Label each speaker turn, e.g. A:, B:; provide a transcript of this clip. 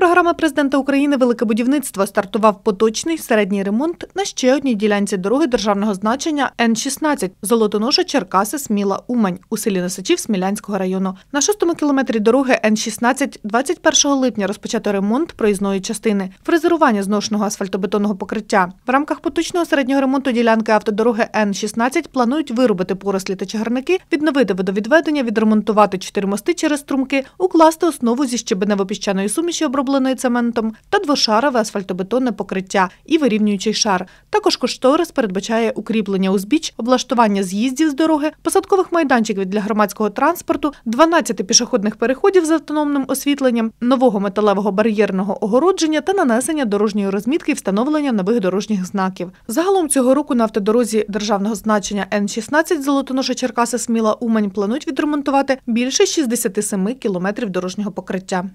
A: програми президента України Велике будівництво стартував поточний середній ремонт на ще одній ділянці дороги державного значення Н-16 Золотоноша Черкаси Сміла Умань у селі Носачів Смілянського району. На шостому кілометрі дороги Н-16 21 липня розпочато ремонт проїзної частини, фрезерування зношеного асфальтобетонного покриття. В рамках поточного середнього ремонту ділянки автодороги Н-16 планують вирубити порослі та чагарники, відновити водовідведення, відремонтувати чотири мости через струмки, укласти основу зі щебенево-піщаної суміші, обробленої цементом, та двошарове асфальтобетонне покриття і вирівнюючий шар. Також кошторис передбачає укріплення узбіч, облаштування з'їздів з дороги, посадкових майданчиків для громадського транспорту, 12 пішохідних переходів з автономним освітленням, нового металевого бар'єрного огородження та нанесення дорожньої розмітки і встановлення нових дорожніх знаків. Загалом цього року на автодорозі державного значення Н-16 Золотоноша Черкаси Сміла Умань планують відремонтувати більше 67 кілометрів дорожнього покриття.